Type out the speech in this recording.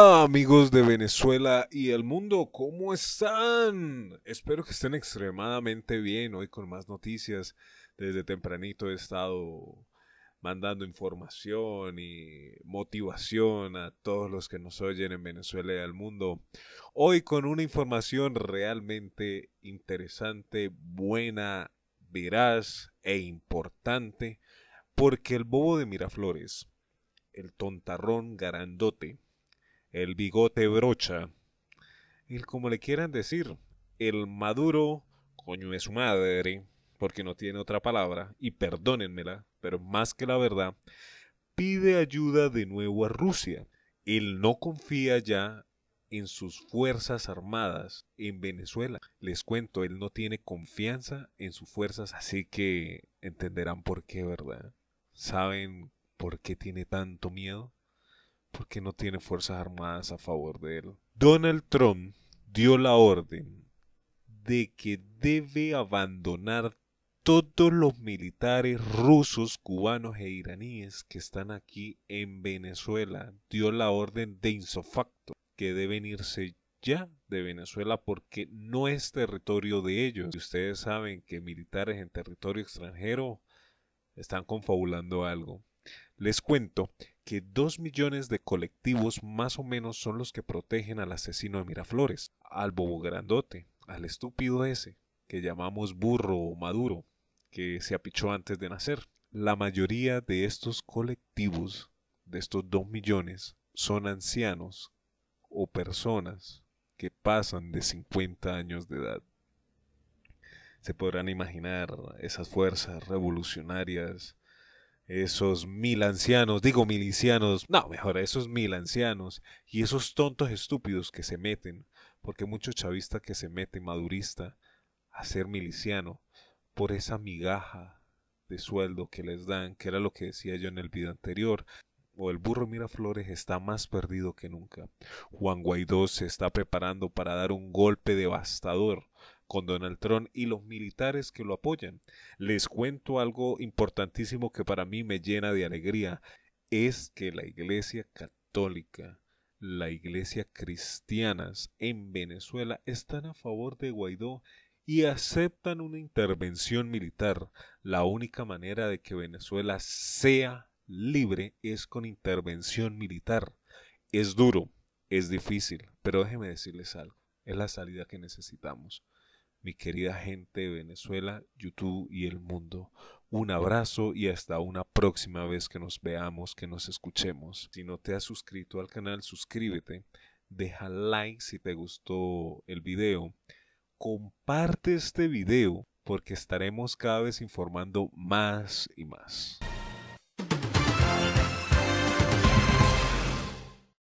Hola amigos de Venezuela y el mundo, ¿cómo están? Espero que estén extremadamente bien hoy con más noticias. Desde tempranito he estado mandando información y motivación a todos los que nos oyen en Venezuela y al mundo. Hoy con una información realmente interesante, buena, veraz e importante, porque el bobo de Miraflores, el tontarrón garandote, el bigote brocha, el como le quieran decir, el maduro coño de su madre, porque no tiene otra palabra, y perdónenmela, pero más que la verdad, pide ayuda de nuevo a Rusia. Él no confía ya en sus fuerzas armadas en Venezuela. Les cuento, él no tiene confianza en sus fuerzas, así que entenderán por qué, ¿verdad? ¿Saben por qué tiene tanto miedo? Porque no tiene fuerzas armadas a favor de él. Donald Trump dio la orden de que debe abandonar todos los militares rusos, cubanos e iraníes que están aquí en Venezuela. Dio la orden de insofacto que deben irse ya de Venezuela porque no es territorio de ellos. Y ustedes saben que militares en territorio extranjero están confabulando algo. Les cuento que dos millones de colectivos más o menos son los que protegen al asesino de Miraflores, al bobo grandote, al estúpido ese que llamamos burro o maduro, que se apichó antes de nacer. La mayoría de estos colectivos, de estos dos millones, son ancianos o personas que pasan de 50 años de edad. Se podrán imaginar esas fuerzas revolucionarias, esos mil ancianos, digo milicianos, no, mejor, esos mil ancianos y esos tontos estúpidos que se meten, porque mucho chavista que se mete madurista a ser miliciano por esa migaja de sueldo que les dan, que era lo que decía yo en el video anterior, o el burro Miraflores está más perdido que nunca. Juan Guaidó se está preparando para dar un golpe devastador con Donald Trump y los militares que lo apoyan. Les cuento algo importantísimo que para mí me llena de alegría, es que la Iglesia Católica, la Iglesia Cristianas en Venezuela están a favor de Guaidó y aceptan una intervención militar. La única manera de que Venezuela sea libre es con intervención militar. Es duro, es difícil, pero déjeme decirles algo, es la salida que necesitamos. Mi querida gente de Venezuela, YouTube y el mundo, un abrazo y hasta una próxima vez que nos veamos, que nos escuchemos. Si no te has suscrito al canal, suscríbete, deja like si te gustó el video, comparte este video porque estaremos cada vez informando más y más.